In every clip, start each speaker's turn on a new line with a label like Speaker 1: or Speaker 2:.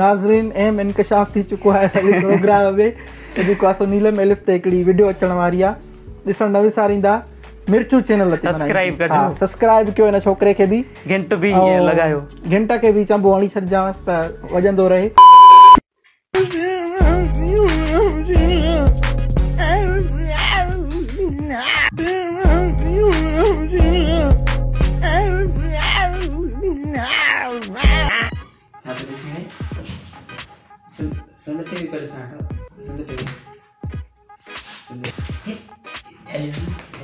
Speaker 1: नाजरीन एम इंकशाफ थी चुको है सभी प्रोग्राम में जो को सो नीलम एलिफ ते एकड़ी वीडियो अचण वारी आ दिस न विसारिंदा मिर्चू चैनल ल
Speaker 2: सब्सक्राइब कर हाँ,
Speaker 1: सब्सक्राइब कियो ना छोकरे के भी
Speaker 2: घंटा
Speaker 1: भी लगायो चंबो रहे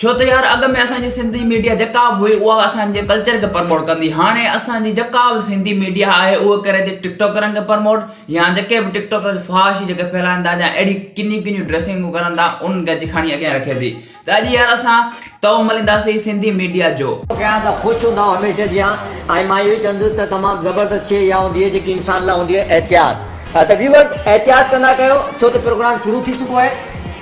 Speaker 3: छो त यार अॻु में असांजी सिंधी मीडिया जेका बि हुई उहा असांजे कल्चर खे प्रमोट कंदी हाणे असांजी जेका बि सिंधी मीडिया आहे उहा करे थी टिकटॉकरनि खे प्रमोट या जेके बि टिकटॉकर फाशी जेके फैलाईंदा या अहिड़ी किनी किनी ड्रेसिंगूं करनि था उन खे अॼु खणी अॻियां रखे थी त अॼु यार असां तओ मलींदासीं सिंधी मीडिया जो
Speaker 4: कयां त त ख़ुशि हूंदा हमेशह जीअं ऐं मां इहो ई चवंदुसि तमामु ज़बरदस्त शइ इहा हूंदी हूंदी आहे आहे जेकी इंसान लाइ एहतियात एहतियात त त वीवर कंदा कयो छो प्रोग्राम शुरू थी चुको आहे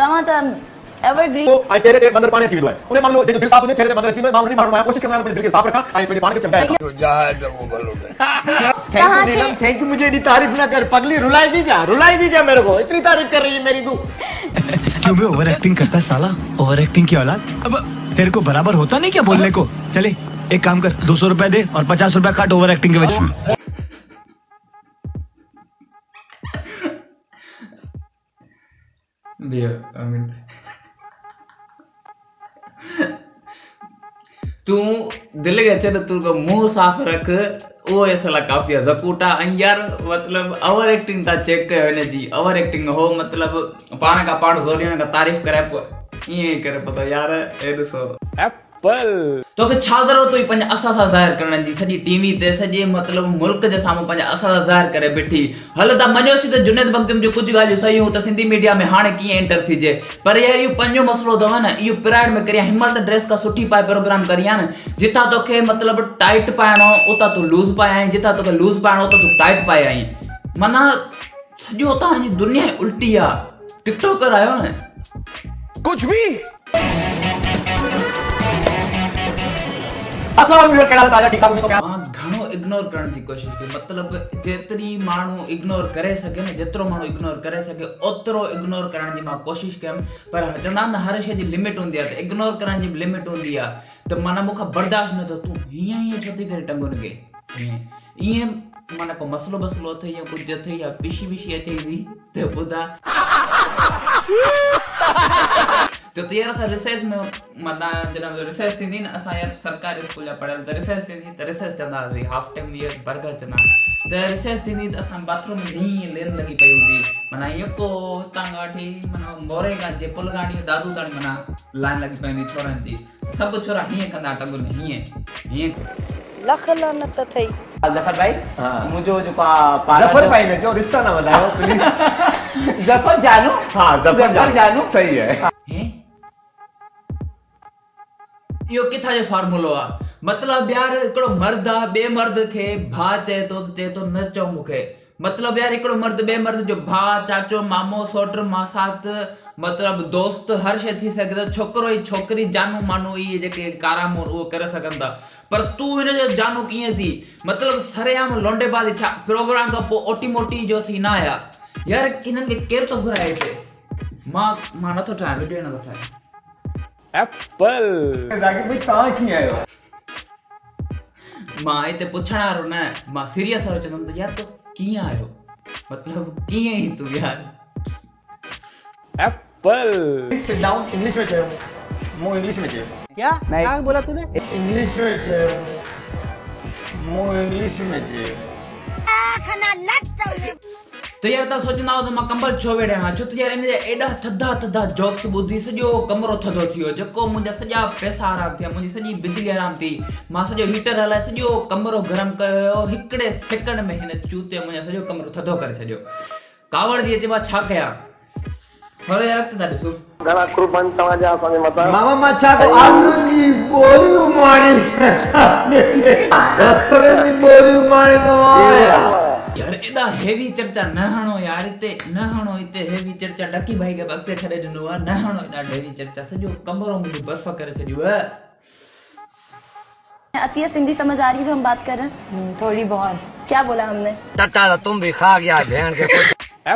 Speaker 3: एवरग्रीन तो चाहिए तो उन्हें मान लो जो
Speaker 5: दिल साफ होने चाहिए तो मैं नहीं कोशिश साफ रखा आई पानी के है तो जब वो
Speaker 4: thank you madam thank you मुझे इतनी तारीफ ना कर पगली रुलाई भी जा रुलाई जा मेरे को इतनी तारीफ कर रही है मेरी तू
Speaker 6: क्यों मैं ओवर एक्टिंग करता साला ओवर एक्टिंग की औलाद अब तेरे को बराबर होता नहीं क्या बोलने को चले एक काम कर दो सौ रुपए दे और पचास रुपया काट ओवर एक्टिंग के वजह
Speaker 3: there i mean तू दिल के चर तू का मुंह साफ रख वो ऐसा ला काफी जकूटा यार मतलब ओवर एक्टिंग था चेक कयो इन जी ओवर एक्टिंग हो मतलब पाण का पाण जोरियन का तारीफ करे ये करे पतो यार ए तो सो पल
Speaker 5: तो
Speaker 3: फिर छा तो पंहिंजे असां सां ज़ाहिर करण जी सॼी टीवी ते सॼे मतिलबु मुल्क जे साम्हूं पंहिंजे असां ज़ाहिर करे बीठी हल त मञोसीं त जुनेद बख़्तम जूं कुझु ॻाल्हियूं सही हुयूं त सिंधी मीडिया में हाणे कीअं एंटर थिजे पर यार इहो पंहिंजो मसइलो अथव न इहो प्राइड में करियां हिमत ड्रेस खां सुठी पाए प्रोग्राम करियां न जितां तोखे मतिलबु टाइट पाइणो उतां तूं लूज़ पाए आई जितां तोखे लूज़ पाइणो उतां टाइट पाए आई मना सॼो तव्हांजी दुनिया उल्टी आहे टिकटॉकर आहियो न
Speaker 4: कुझु
Speaker 3: बि અસલામ इग्नोर કેડા તાજા ટીકા સુની તો માં ઘણો ઇગ્નોર કરણ જી કોશિશ કે મતલબ જેતરી इग्नोर करण जी मां कोशिशि पर चंदा आहिनि हर शे लिमिट हूंदी इग्नोर कर लिमिट हूंदी आहे त माना मूंखां बर्दाश्त न थियो तूं हीअं हीअं छो थी करे टंगुनि माना को मसलो बसलो अथई या कुछ अथई या पिशी विशी अचे थी त ॿुधा जो तीअर असां रिसर्च में माना जॾहिं रिसर्च थींदी न असां यार सरकारी स्कूल जा पढ़ियल त रिसर्च थींदी त रिसर्च चवंदा हुआसीं हाफ टाइम ईअं बर्गर चवंदा त रिसर्च थींदी त असां बाथरूम में हीअं लेन लॻी पई हूंदी माना हीअं को हुतां खां वठी माना मोरे खां जे पुल खां दादू ताणी माना लाइन लॻी पई हूंदी छोरनि जी सभु छोरा हीअं कंदा टगुन हीअं हीअं
Speaker 7: लख लानत अथई
Speaker 2: जफर भाई
Speaker 4: हां
Speaker 2: मुजो जो आहे
Speaker 4: जफर भाई ने जो रिश्ता ना बनायो प्लीज़
Speaker 2: जफर जानू
Speaker 4: हां जफर
Speaker 2: जानू
Speaker 4: सही
Speaker 3: आहे इहो किथां जो फॉर्मूलो आहे मतिलबु यार हिकिड़ो मर्द आहे ॿिए मर्द खे भाउ चए थो त चए थो न चओ मूंखे मतिलबु यार हिकिड़ो मर्द ॿिए मर्द जो भाउ चाचो मामो सोट मासात मतिलबु दोस्त हर शइ थी सघे थो छोकिरो ई छोकिरी जानू मानू इहे जेके कारा मोर उहो करे सघनि था पर तूं हिन जो जानू कीअं थी मतिलबु सरेआम सरयाम छा प्रोग्राम खां पोइ ओटी मोटी जो सीन न यार हिननि खे केरु थो घुराए हिते मां मां नथो ठाहियां वीडियो नथो ठाहियां
Speaker 5: एप्पल
Speaker 4: जाकिर भाई ता की आयो
Speaker 3: मां इते तो पूछना रो ना मां सीरियस रो चंदम तो यार तू तो किया आयो मतलब किए ही तू यार
Speaker 5: एप्पल
Speaker 4: सिट डाउन इंग्लिश में कहो मो इंग्लिश में कहो
Speaker 1: क्या क्या बोला तूने
Speaker 4: इंग्लिश में कहो
Speaker 5: मो इंग्लिश में कहो खाना लट चले
Speaker 3: त हीअंर तव्हां सोचंदा त मां कमु छो वेड़ा छो त हिन जा एॾा थधा थधा जोक्स ॿुधी सॼो कमिरो थधो थियो जेको मुंहिंजा सॼा पैसा आराम थी विया मुंहिंजी सॼी बिजली आराम थी मां सॼो मीटर हलाए सॼो कमिरो गरम कयो हिकिड़े सेकंड में हिन जूत सॼो कमिरो थधो करे छॾियो कावड़ थी अचे मां छा कयां यार एदा हेवी चर्चा न हणो यार इते न हणो इते हेवी चर्चा डकी भाई के अॻिते छॾे ॾिनो आहे न हणो एॾा हेवी चर्चा सॼो कमरो मुंहिंजो बर्फ़ करे छॾियो है
Speaker 8: आती है सिंधी समझ आ रही है जो हम बात कर रहे हैं हम्म, थोड़ी बहुत क्या बोला हमने टटा
Speaker 6: तुम भी खा गया भेड़ के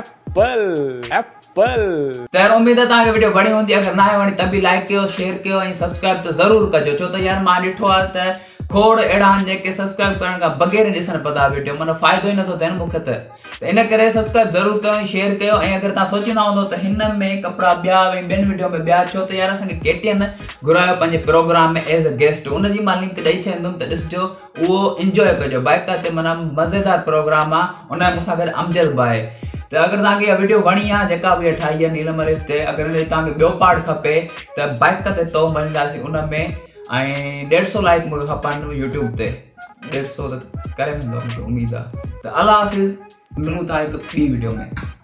Speaker 5: एप्पल एप्पल
Speaker 3: तेर उम्मीद है ताके वीडियो बणी होंदी अगर ना है वणी तभी लाइक कयो शेयर कयो और सब्सक्राइब तो जरूर कजो छो तो यार मां डिठो आ त કોડ એડા ને કે સબસ્ક્રાઇબ કરન કા બગેરે દેસન પદા વિડિયો મને ફાયદો ન થતો હેન મુખત ઇને કરે સકતા જરૂર ત શેર કયો એ અગર તા સોચિના હો તો હનમે કપરા બ્યા વે બેન વિડિયો મે બ્યા છો તો યાર સ કે ટી એન ઘરાયો પન પ્રોગ્રામ મે એઝ અ ગેસ્ટ ઉનજી માની કે દેઈ ચેંદુ તો દસજો વો એન્જોય કરજો બાયકા તે મને મજેદાર પ્રોગ્રામા ઉને મુસાકર અમજદ બાય તો અગર તા કે વિડિયો ઘણીયા જકા 28 નીલમર તે અગર તા કે બે પાડ ખપે તો બાયકા તે તો બનવાસી ઉનમે ऐं ॾेढु सौ लाइक़ खपनि यूट्यूब ते ॾेढु सौ त करे वेंदो मूंखे उमेदु आहे त अला हाफ़िज़ मिलूं था हिकु वीडियो में